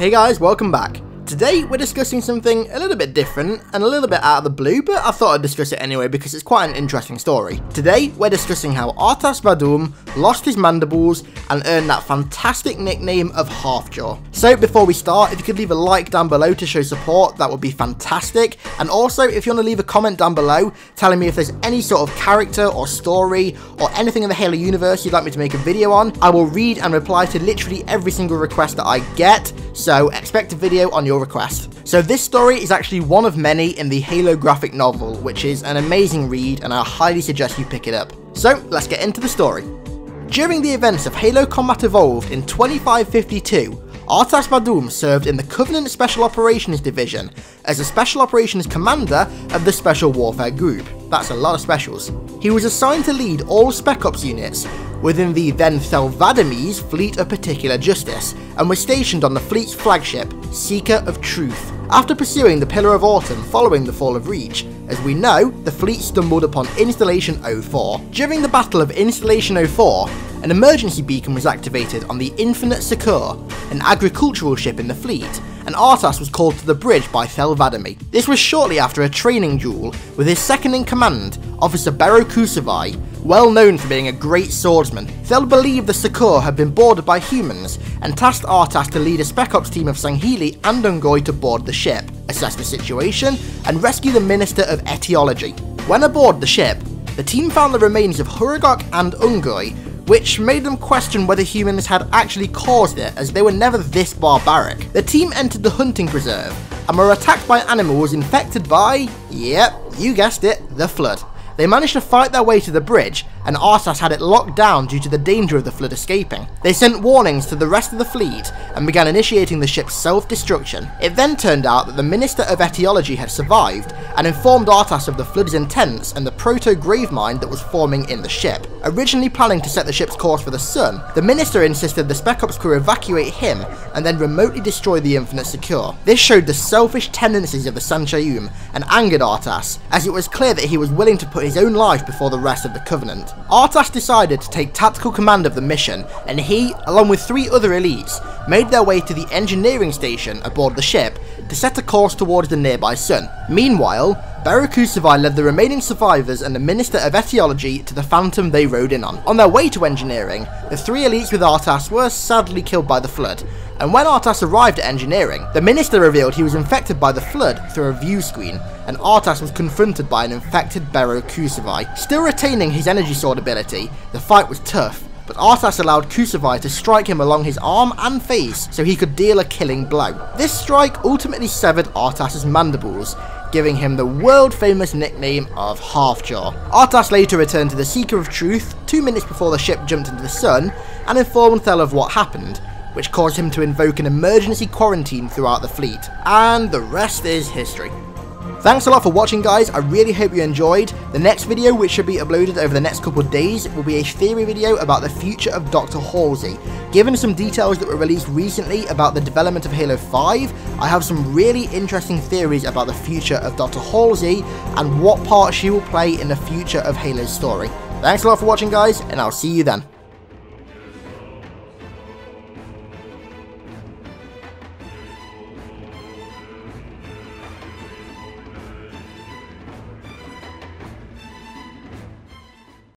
Hey guys, welcome back. Today we're discussing something a little bit different and a little bit out of the blue, but I thought I'd discuss it anyway because it's quite an interesting story. Today we're discussing how Rtas 'Vadum lost his mandibles and earned that fantastic nickname of Halfjaw. So before we start, if you could leave a like down below to show support, that would be fantastic. And also, if you want to leave a comment down below telling me if there's any sort of character or story or anything in the Halo universe you'd like me to make a video on, I will read and reply to literally every single request that I get. So expect a video on your request. So this story is actually one of many in the Halo graphic novel, which is an amazing read and I highly suggest you pick it up. So let's get into the story. During the events of Halo Combat Evolved in 2552, Rtas 'Vadum served in the Covenant Special Operations Division as a Special Operations Commander of the Special Warfare Group. That's a lot of specials. He was assigned to lead all Spec Ops units within the then Thel 'Vadamee's Fleet of Particular Justice and was stationed on the fleet's flagship, Seeker of Truth. After pursuing the Pillar of Autumn following the fall of Reach, as we know, the fleet stumbled upon Installation 04. During the Battle of Installation 04, an emergency beacon was activated on the Infinite Succor, an agricultural ship in the fleet, and Rtas was called to the bridge by Thel 'Vadamee. This was shortly after a training duel with his second in command, Officer Bero Kusavai, well known for being a great swordsman. Thel believed the Succor had been boarded by humans and tasked Rtas to lead a Spec Ops team of Sangheili and Unggoy to board the ship, assess the situation, and rescue the Minister of Etiology. When aboard the ship, the team found the remains of Huragok and Unggoy, which made them question whether humans had actually caused it as they were never this barbaric. The team entered the hunting preserve and were attacked by animals infected by, yep, you guessed it, the Flood. They managed to fight their way to the bridge, and Rtas had it locked down due to the danger of the flood escaping. They sent warnings to the rest of the fleet and began initiating the ship's self-destruction. It then turned out that the Minister of Etiology had survived and informed Rtas of the flood's intents and the proto-Gravemind that was forming in the ship. Originally planning to set the ship's course for the sun, the Minister insisted the Spec Ops crew evacuate him and then remotely destroy the Infinite Succor. This showed the selfish tendencies of the San'Shyuum and angered Rtas, as it was clear that he was willing to put his own life before the rest of the Covenant. Rtas decided to take tactical command of the mission, and he, along with three other elites, made their way to the engineering station aboard the ship to set a course towards the nearby sun. Meanwhile, Barakusavai led the remaining survivors and the Minister of Etiology to the Phantom they rode in on. On their way to engineering, the three elites with Rtas were sadly killed by the Flood, and when Rtas arrived at engineering, the Minister revealed he was infected by the Flood through a view screen, and Rtas was confronted by an infected Bero Kusavai. Still retaining his energy sword ability, the fight was tough, but Rtas allowed Kusavai to strike him along his arm and face so he could deal a killing blow. This strike ultimately severed Rtas's mandibles, giving him the world famous nickname of Halfjaw. Rtas later returned to the Seeker of Truth two minutes before the ship jumped into the sun and informed Thel of what happened, which caused him to invoke an emergency quarantine throughout the fleet. And the rest is history. Thanks a lot for watching guys, I really hope you enjoyed. The next video, which should be uploaded over the next couple of days, will be a theory video about the future of Dr. Halsey. Given some details that were released recently about the development of Halo 5, I have some really interesting theories about the future of Dr. Halsey and what part she will play in the future of Halo's story. Thanks a lot for watching guys, and I'll see you then.